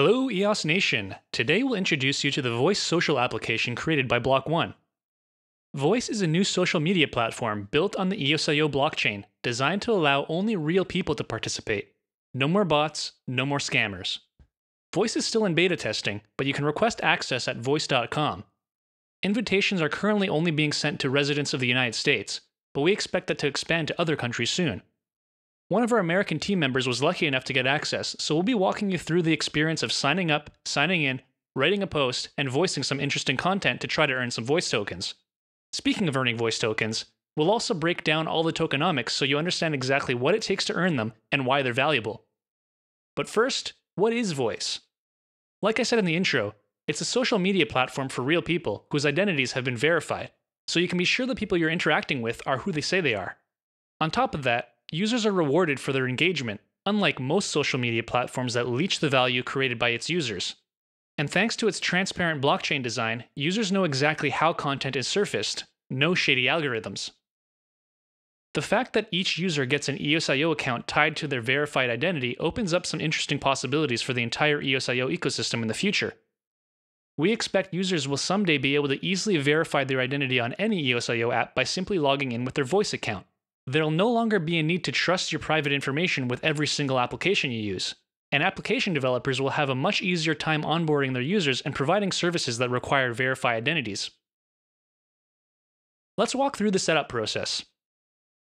Hello, EOS Nation. Today we'll introduce you to the Voice social application created by Block One. Voice is a new social media platform built on the EOSIO blockchain designed to allow only real people to participate. No more bots, no more scammers. Voice is still in beta testing, but you can request access at voice.com. Invitations are currently only being sent to residents of the United States, but we expect that to expand to other countries soon. One of our American team members was lucky enough to get access, so we'll be walking you through the experience of signing up, signing in, writing a post, and voicing some interesting content to try to earn some voice tokens. Speaking of earning voice tokens, we'll also break down all the tokenomics so you understand exactly what it takes to earn them and why they're valuable. But first, what is voice? Like I said in the intro, it's a social media platform for real people whose identities have been verified, so you can be sure the people you're interacting with are who they say they are. On top of that, users are rewarded for their engagement, unlike most social media platforms that leech the value created by its users. And thanks to its transparent blockchain design, users know exactly how content is surfaced, no shady algorithms. The fact that each user gets an EOSIO account tied to their verified identity opens up some interesting possibilities for the entire EOSIO ecosystem in the future. We expect users will someday be able to easily verify their identity on any EOSIO app by simply logging in with their voice account. There'll no longer be a need to trust your private information with every single application you use, and application developers will have a much easier time onboarding their users and providing services that require verify identities. Let's walk through the setup process.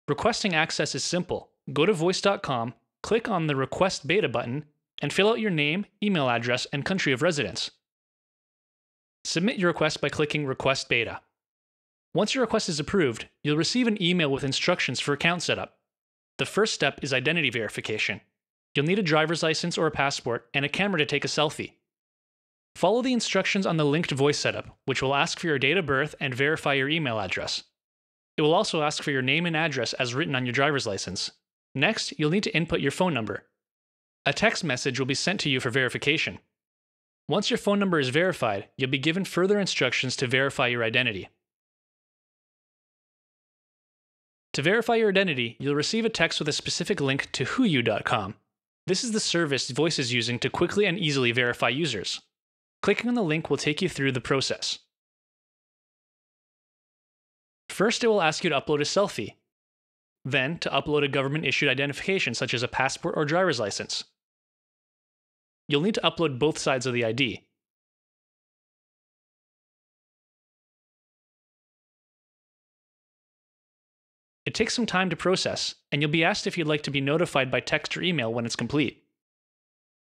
Requesting access is simple. Go to voice.com, click on the Request Beta button, and fill out your name, email address, and country of residence. Submit your request by clicking Request Beta. Once your request is approved, you'll receive an email with instructions for account setup. The first step is identity verification. You'll need a driver's license or a passport and a camera to take a selfie. Follow the instructions on the linked voice setup, which will ask for your date of birth and verify your email address. It will also ask for your name and address as written on your driver's license. Next, you'll need to input your phone number. A text message will be sent to you for verification. Once your phone number is verified, you'll be given further instructions to verify your identity. To verify your identity, you'll receive a text with a specific link to whoyou.com. This is the service Voice is using to quickly and easily verify users. Clicking on the link will take you through the process. First, it will ask you to upload a selfie. Then, to upload a government issued identification such as a passport or driver's license. You'll need to upload both sides of the ID. It takes some time to process, and you'll be asked if you'd like to be notified by text or email when it's complete.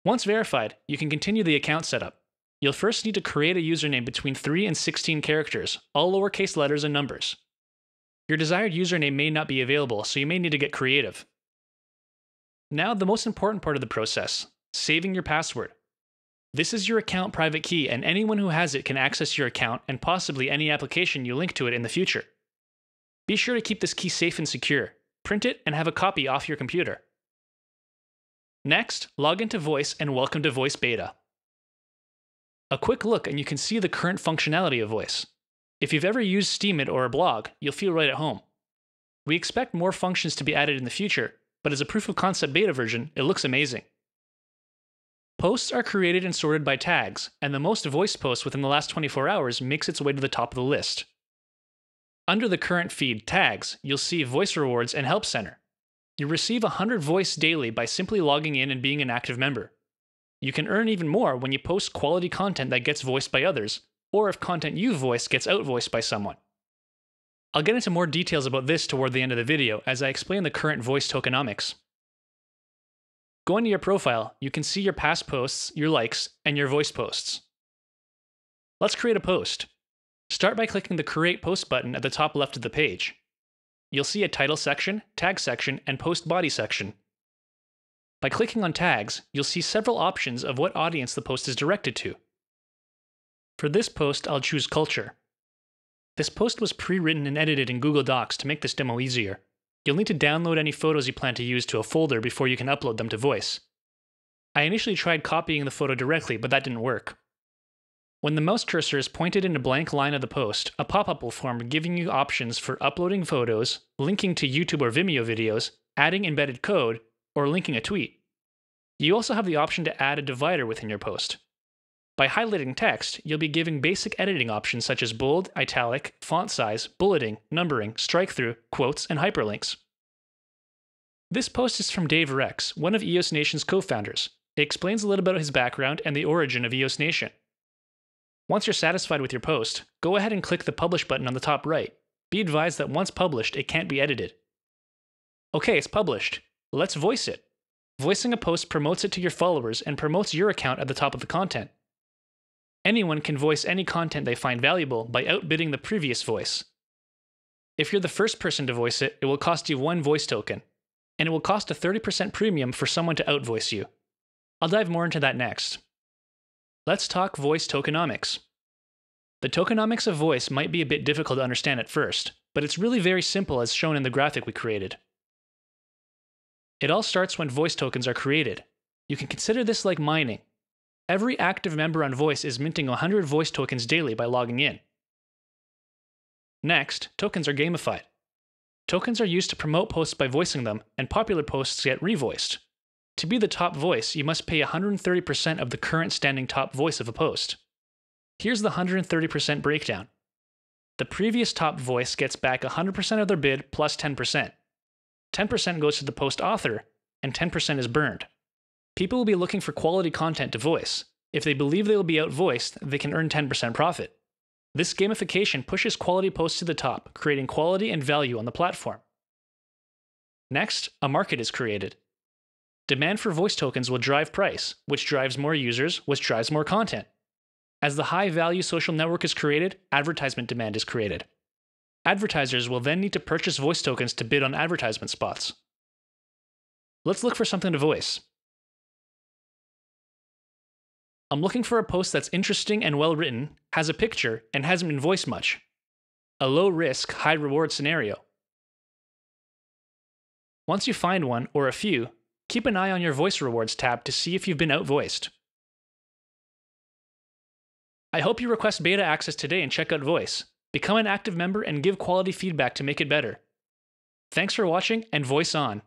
Once verified, you can continue the account setup. You'll first need to create a username between 3 and 16 characters, all lowercase letters and numbers. Your desired username may not be available, so you may need to get creative. Now, the most important part of the process saving your password. This is your account private key, and anyone who has it can access your account and possibly any application you link to it in the future. Be sure to keep this key safe and secure. Print it and have a copy off your computer. Next, log into Voice and welcome to Voice Beta. A quick look and you can see the current functionality of Voice. If you've ever used Steemit or a blog, you'll feel right at home. We expect more functions to be added in the future, but as a proof of concept beta version, it looks amazing. Posts are created and sorted by tags, and the most voice posts within the last 24 hours makes its way to the top of the list. Under the current feed tags, you'll see Voice Rewards and Help Center. You receive 100 voice daily by simply logging in and being an active member. You can earn even more when you post quality content that gets voiced by others, or if content you voice gets outvoiced by someone. I'll get into more details about this toward the end of the video as I explain the current voice tokenomics. Going to your profile, you can see your past posts, your likes, and your voice posts. Let's create a post. Start by clicking the Create Post button at the top left of the page. You'll see a title section, tag section, and post body section. By clicking on tags, you'll see several options of what audience the post is directed to. For this post, I'll choose Culture. This post was pre-written and edited in Google Docs to make this demo easier. You'll need to download any photos you plan to use to a folder before you can upload them to Voice. I initially tried copying the photo directly, but that didn't work. When the mouse cursor is pointed in a blank line of the post, a pop-up will form giving you options for uploading photos, linking to YouTube or Vimeo videos, adding embedded code, or linking a tweet. You also have the option to add a divider within your post. By highlighting text, you'll be giving basic editing options such as bold, italic, font size, bulleting, numbering, strike through, quotes, and hyperlinks. This post is from Dave Rex, one of EOS Nation's co founders. It explains a little about his background and the origin of EOS Nation. Once you're satisfied with your post, go ahead and click the Publish button on the top right. Be advised that once published, it can't be edited. Okay, it's published. Let's voice it. Voicing a post promotes it to your followers and promotes your account at the top of the content. Anyone can voice any content they find valuable by outbidding the previous voice. If you're the first person to voice it, it will cost you one voice token, and it will cost a 30% premium for someone to outvoice you. I'll dive more into that next. Let's talk voice tokenomics. The tokenomics of voice might be a bit difficult to understand at first, but it's really very simple as shown in the graphic we created. It all starts when voice tokens are created. You can consider this like mining. Every active member on Voice is minting 100 voice tokens daily by logging in. Next, tokens are gamified. Tokens are used to promote posts by voicing them, and popular posts get revoiced. To be the top voice, you must pay 130% of the current standing top voice of a post. Here's the 130% breakdown. The previous top voice gets back 100% of their bid plus 10%. 10% goes to the post author, and 10% is burned. People will be looking for quality content to voice. If they believe they will be outvoiced, they can earn 10% profit. This gamification pushes quality posts to the top, creating quality and value on the platform. Next, a market is created. Demand for voice tokens will drive price, which drives more users, which drives more content. As the high value social network is created, advertisement demand is created. Advertisers will then need to purchase voice tokens to bid on advertisement spots. Let's look for something to voice. I'm looking for a post that's interesting and well written, has a picture, and hasn't been voiced much. A low risk, high reward scenario. Once you find one, or a few, keep an eye on your voice rewards tab to see if you've been outvoiced. I hope you request beta access today and check out Voice. Become an active member and give quality feedback to make it better. Thanks for watching and voice on.